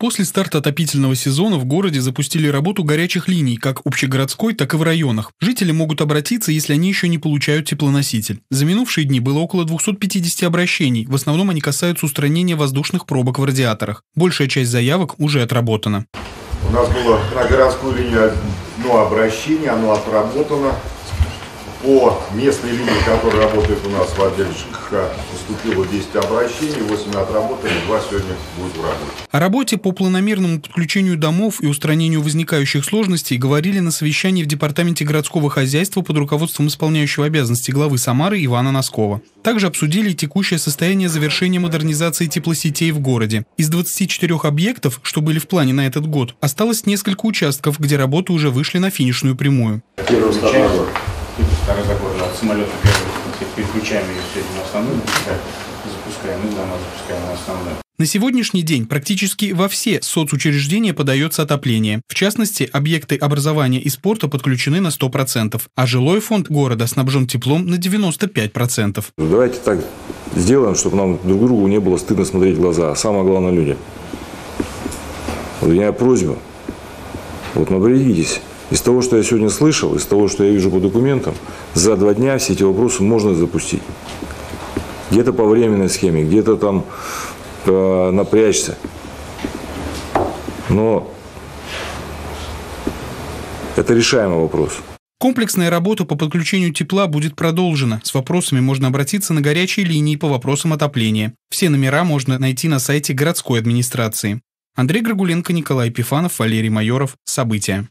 После старта отопительного сезона в городе запустили работу горячих линий как общегородской, так и в районах. Жители могут обратиться, если они еще не получают теплоноситель. За минувшие дни было около 250 обращений. В основном они касаются устранения воздушных пробок в радиаторах. Большая часть заявок уже отработана. У нас было на городскую линию одно обращение, оно отработано по местной линии, которая работает у нас в отделе ЖКХ, поступило 10 обращений, 8 отработали, 2 сегодня будет в работе. О работе по планомерному подключению домов и устранению возникающих сложностей говорили на совещании в Департаменте городского хозяйства под руководством исполняющего обязанности главы Самары Ивана Носкова. Также обсудили текущее состояние завершения модернизации теплосетей в городе. Из 24 объектов, что были в плане на этот год, осталось несколько участков, где работы уже вышли на финишную прямую. Первый второй забор от самолета первый, переключаем ее сегодня на основную, запускаем, и дома запускаем на основную. На сегодняшний день практически во все соцучреждения подается отопление. В частности, объекты образования и спорта подключены на 100%, а жилой фонд города снабжен теплом на 95%. Давайте так сделаем, чтобы нам друг другу не было стыдно смотреть в глаза, а самое главное люди. Вот у меня просьба, вот напрягитесь, из того, что я сегодня слышал, из того, что я вижу по документам, за два дня все эти вопросы можно запустить. Где-то по временной схеме, где-то там э, напрячься. Но это решаемый вопрос. Комплексная работа по подключению тепла будет продолжена. С вопросами можно обратиться на горячие линии по вопросам отопления. Все номера можно найти на сайте городской администрации. Андрей Грагуленко, Николай Пифанов, Валерий Майоров. События.